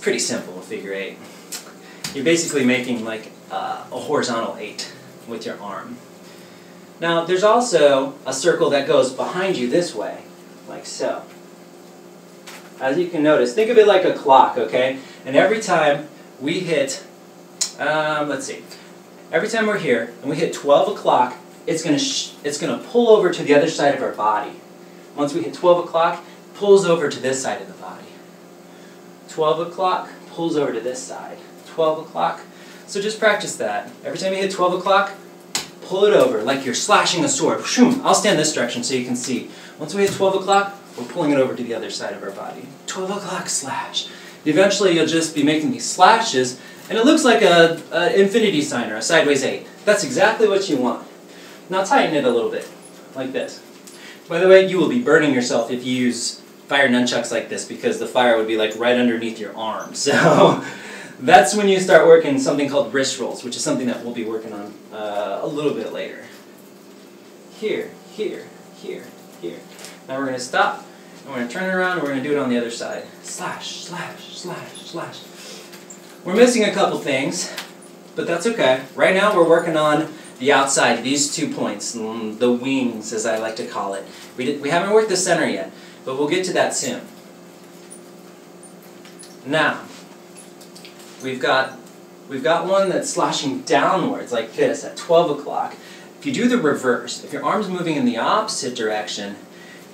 pretty simple, a figure eight. You're basically making like uh, a horizontal eight with your arm. Now, there's also a circle that goes behind you this way, like so. As you can notice, think of it like a clock, okay? And every time we hit, um, let's see, every time we're here and we hit 12 o'clock, it's going to it's going to pull over to the other side of our body. Once we hit 12 o'clock, pulls over to this side of the body. 12 o'clock, pulls over to this side. 12 o'clock. So just practice that. Every time you hit 12 o'clock, pull it over like you're slashing a sword. I'll stand this direction so you can see. Once we hit 12 o'clock, we're pulling it over to the other side of our body. 12 o'clock slash. Eventually you'll just be making these slashes, and it looks like a, infinity sign or a sideways 8. That's exactly what you want. Now tighten it a little bit, like this. By the way, you will be burning yourself if you use fire nunchucks like this because the fire would be like right underneath your arm. So that's when you start working something called wrist rolls, which is something that we'll be working on uh, a little bit later. Here, here, here, here. Now we're going to stop, and we're going to turn it around, and we're going to do it on the other side. Slash, slash, slash, slash. We're missing a couple things, but that's okay. Right now we're working on the outside, these two points, mm, the wings as I like to call it. We, did, we haven't worked the center yet, but we'll get to that soon. Now, we've got, we've got one that's slashing downwards like this at 12 o'clock. If you do the reverse, if your arm's moving in the opposite direction,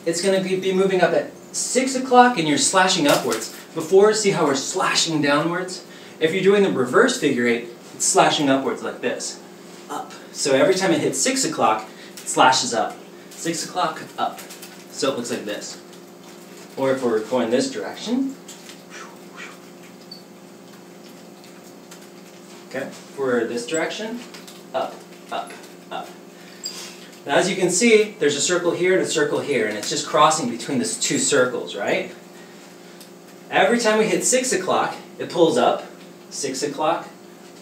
it's going to be moving up at 6 o'clock and you're slashing upwards. Before, see how we're slashing downwards? If you're doing the reverse figure eight, it's slashing upwards like this. Up. So every time it hits 6 o'clock, it slashes up. 6 o'clock, up. So it looks like this. Or if we're going this direction, okay, for this direction, up, up, up. Now as you can see, there's a circle here and a circle here, and it's just crossing between these two circles, right? Every time we hit 6 o'clock, it pulls up, 6 o'clock,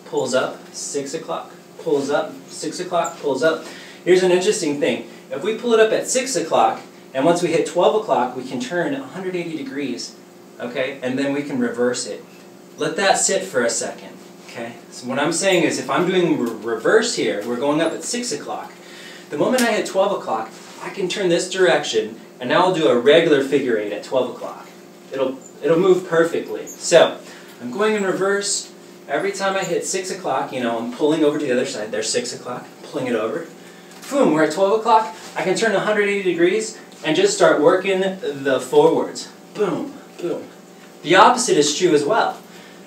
pulls up, 6 o'clock, pulls up, 6 o'clock, pulls up. Here's an interesting thing. If we pull it up at 6 o'clock, and once we hit 12 o'clock, we can turn 180 degrees, okay? And then we can reverse it. Let that sit for a second, okay? So what I'm saying is if I'm doing re reverse here, we're going up at 6 o'clock. The moment I hit 12 o'clock, I can turn this direction, and now I'll do a regular figure eight at 12 o'clock. It'll, it'll move perfectly. So, I'm going in reverse. Every time I hit 6 o'clock, you know, I'm pulling over to the other side. There's 6 o'clock, pulling it over. Boom, we're at 12 o'clock. I can turn 180 degrees and just start working the forwards. Boom, boom. The opposite is true as well.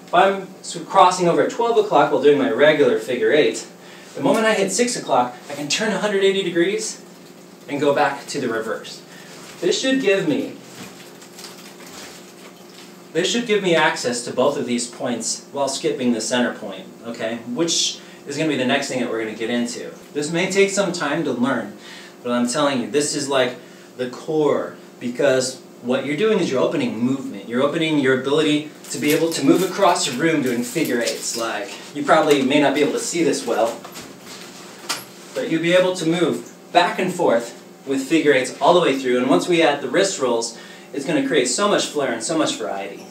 If I'm crossing over at 12 o'clock while doing my regular figure eight, the moment I hit 6 o'clock, I can turn 180 degrees and go back to the reverse. This should give me this should give me access to both of these points while skipping the center point, okay? Which is going to be the next thing that we're going to get into. This may take some time to learn, but I'm telling you, this is like the core because what you're doing is you're opening movement. You're opening your ability to be able to move across a room doing figure eights. Like, you probably may not be able to see this well, but you'll be able to move back and forth with figure eights all the way through. And once we add the wrist rolls, it's going to create so much flair and so much variety.